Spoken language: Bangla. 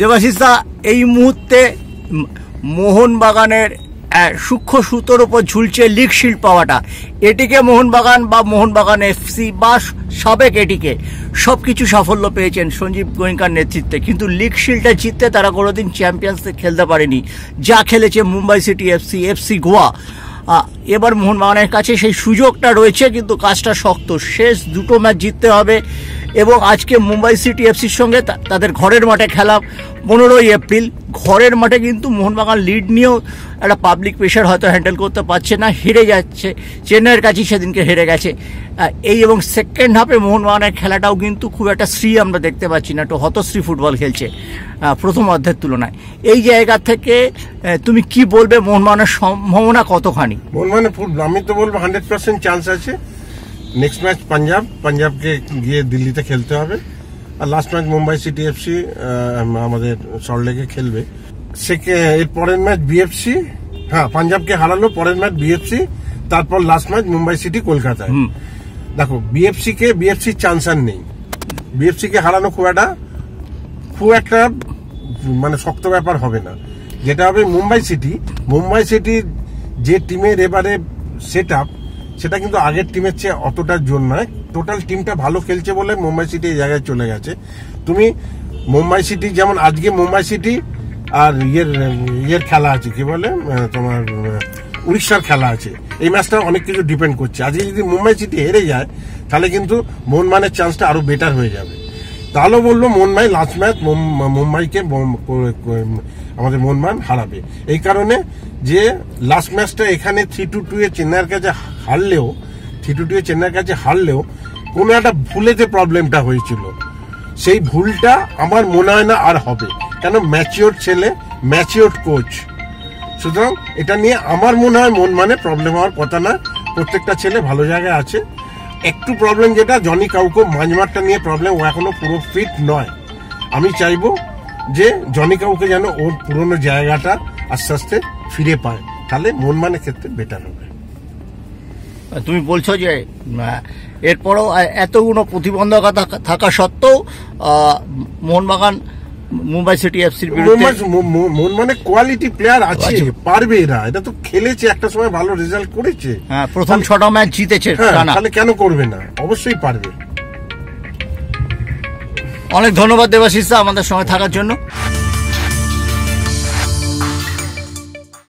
দেবাশিসদা, এই মুহূর্তে মোহনবাগানের সূক্ষ্ম সুতোর উপর ঝুলছে লিগ শিল্ড পাওয়াটা। এটিকে মোহনবাগান বা মোহনবাগান এফসি বা সাবেক এটিকে সব কিছু সাফল্য পেয়েছেন সঞ্জীব গোয়েঙ্কার নেতৃত্বে। কিন্তু লিগ শিল্ডটা জিততে তারা কোনোদিন চ্যাম্পিয়ন্স খেলতে পারেনি। যা খেলেছে Mumbai City FC FC Goa. এবার মোহনবাগানের কাছে সেই সুযোগটা রয়েছে, কিন্তু কাজটা শক্ত। শেষ দুটো ম্যাচ জিততে হবে। এবং আজকে মুম্বাই সিটি এফসির সঙ্গে তাদের ঘরের মাঠে খেলা। পনেরোই এপ্রিল, ঘরের মাঠে কিন্তু মোহনবাগান লিড নিয়েও একটা পাবলিক প্রেশার হয়তো হ্যান্ডেল করতে পারছে না, হেরে যাচ্ছে। চেন্নাইয়ের কাছেই সেদিনকে হেরে গেছে। এই এবং সেকেন্ড হাফে মোহনবাগানের খেলাটাও কিন্তু খুব একটা শ্রী আমরা দেখতে পাচ্ছি না, একটু হতশ্রী ফুটবল খেলছে প্রথম অর্ধের তুলনায়। এই জায়গা থেকে তুমি কি বলবে, মোহনবাগানের সম্ভাবনা কতখানি? মোহনবাগানের আমি তো বলব হান্ড্রেড পার্সেন্ট চান্স আছে। নেক্সট ম্যাচ পাঞ্জাব পাঞ্জাবকে গিয়ে দিল্লিতে খেলতে হবে। আর last match Mumbai City FC আমাদের সল্টলেকে খেলবে। সে এর পরের ম্যাচ বিএফসি হ্যাঁ পাঞ্জাবকে হারালো। পরের ম্যাচ বিএফসি তারপর লাস্ট ম্যাচ মুম্বাই সিটি কলকাতায়। দেখো বিএফসি কে বিএফসি চান্স আর নেই। বিএফসি কে হারানো খুব একটা খুব একটা মানে শক্ত ব্যাপার হবে না। যেটা হবে মুম্বাই সিটি মুম্বাই সিটির যে টিমের এবারে সেট সেটা কিন্তু আগের টিমের চেয়ে অতটা জোর নয়। টোটাল টিমটা ভালো খেলছে বলে মুম্বাই সিটি এই জায়গায় চলে গেছে। তুমি মুম্বাই সিটি যেমন আজকে মুম্বাই সিটি আর ইয়ের ইয়ের খেলা আছে, কি বলে তোমার উড়িষ্যার খেলা আছে। এই ম্যাচটা অনেক কিছু ডিপেন্ড করছে। আজকে যদি মুম্বাই সিটি হেরে যায়, তাহলে কিন্তু মোহনমানের চান্সটা আরও বেটার হয়ে যাবে। তাহলে বলল মোহনবাই লাস্ট ম্যাচ মুম্বাইকে আমাদের মোহনবান হারাবে। এই কারণে যে লাস্ট ম্যাচটা এখানে থ্রি টু টু এ চেন্নাইয়ের কাছে হারলেও থ্রি টু টু এ চেন্নাইয়ের কাছে হারলেও, কোনো একটা ভুলে যে প্রবলেমটা হয়েছিল, সেই ভুলটা আমার মনে হয় না আর হবে। কেন? ম্যাচিওর ছেলে ম্যাচিওর কোচ সুতরাং এটা নিয়ে আমার মনে হয় মন মানে প্রবলেম হওয়ার কথা না। প্রত্যেকটা ছেলে ভালো জায়গায় আছে। একটু প্রবলেম যেটা জনি কাউকে মাঝমাঠটা নিয়ে প্রবলেম ও এখনও পুরো ফিট নয়। আমি চাইব যে জনি কাউকে যেন ওর পুরনো জায়গাটা আস্তে আস্তে ফিরে পায়। তাহলে মন মানে ক্ষেত্রে বেটার হবে। তুমি বলছো যে এরপরও এতগুলো প্রতিবন্ধকতা থাকা সত্ত্বেও মোহনবাগান মুম্বাই সিটি এফসির বিরুদ্ধে মন মানে কোয়ালিটি প্লেয়ার আছে। পারবে এরা। এটা তো খেলেছে একটা সময় ভালো রেজাল্ট করেছে। হ্যাঁ, প্রথম ছটা ম্যাচ জিতেছে হ্যাঁ তাহলে কেন করবে না? অবশ্যই পারবে। অনেক ধন্যবাদ দেবাশিস আমাদের সঙ্গে থাকার জন্য।